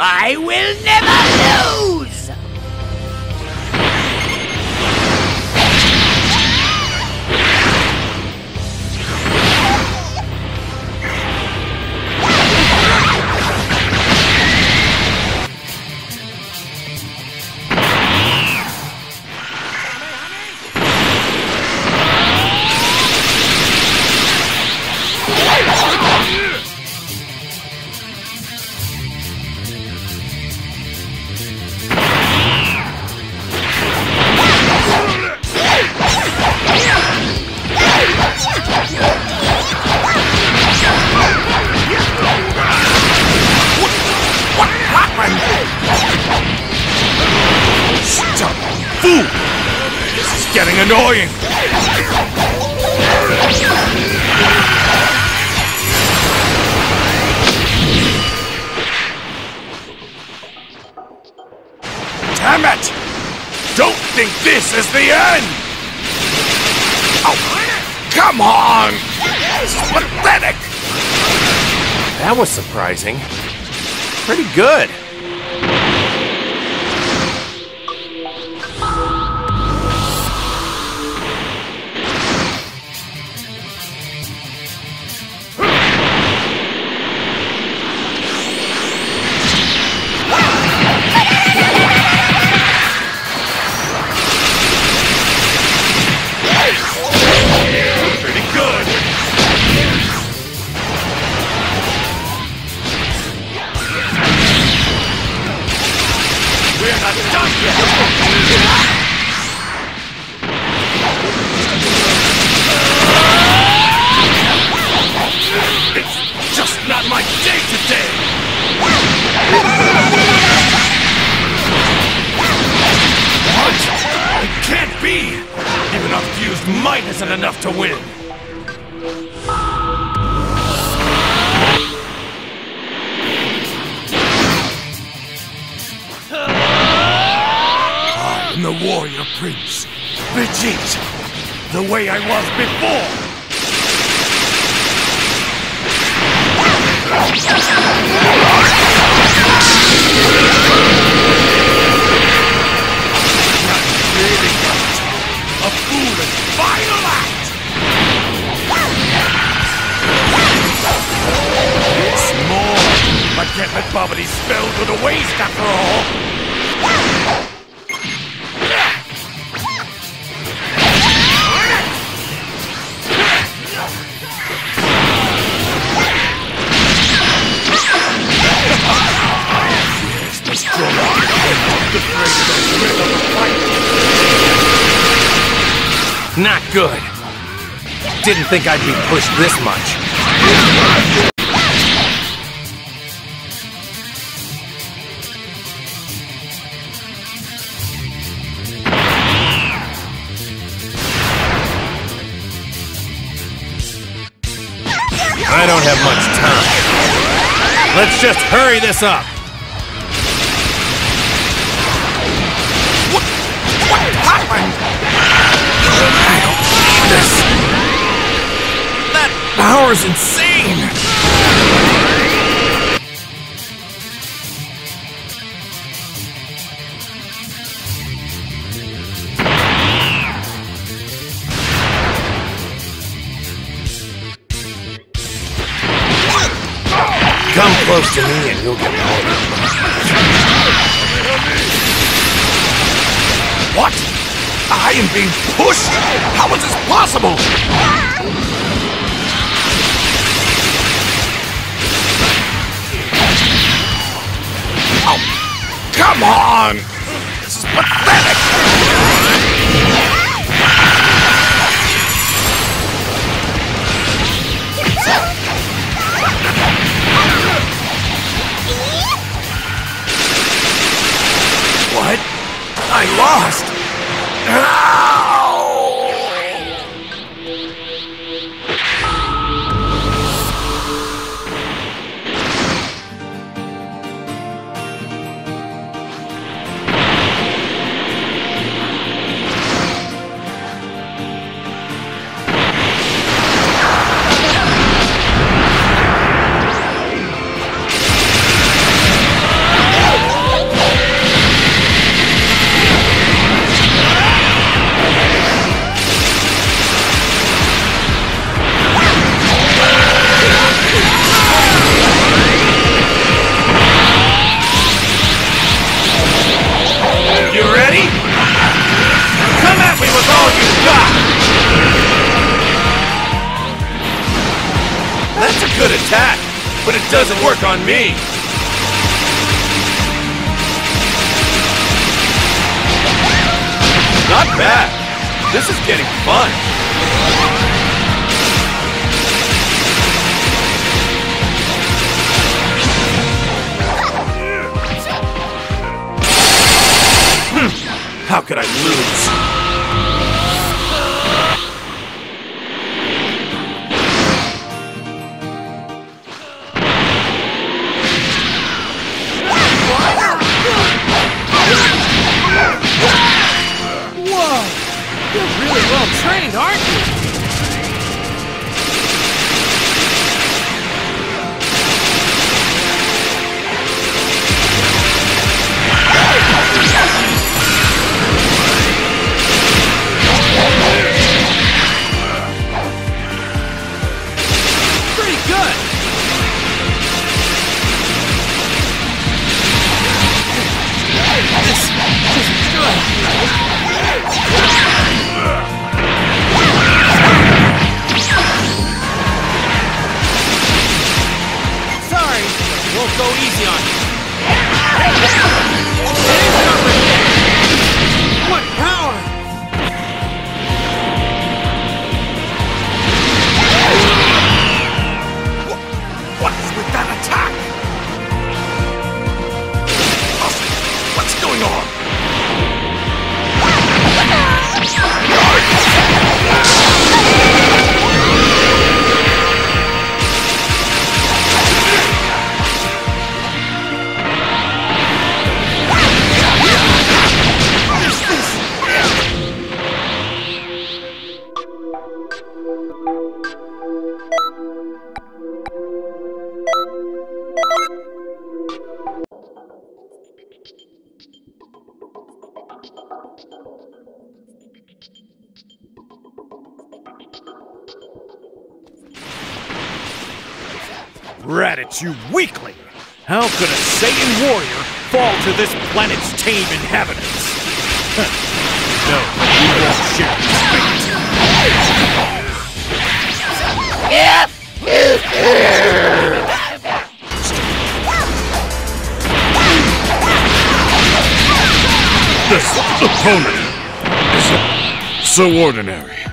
I will never lose! Damn it! Don't think this is the end! Oh, come on! This is pathetic! That was surprising. Pretty good. It's just not my day today! What? It can't be! Even our fused might isn't enough to win! The warrior prince, Vegeta, the way I was before! A foolish final act! It's more! Babidi's spell go to waste after all! Good. Didn't think I'd be pushed this much. I don't have much time. Let's just hurry this up. Power's insane! Come close to me and you'll get older. What? I am being pushed? How is this possible? Come on! This is pathetic! What? I lost! Ow! On me. Not bad. This is getting fun. Hmm. How could I lose? Well trained, aren't you? What You weakling! How could a Saiyan warrior fall to this planet's tame inhabitants? no, you won't share this fate. This opponent is so ordinary.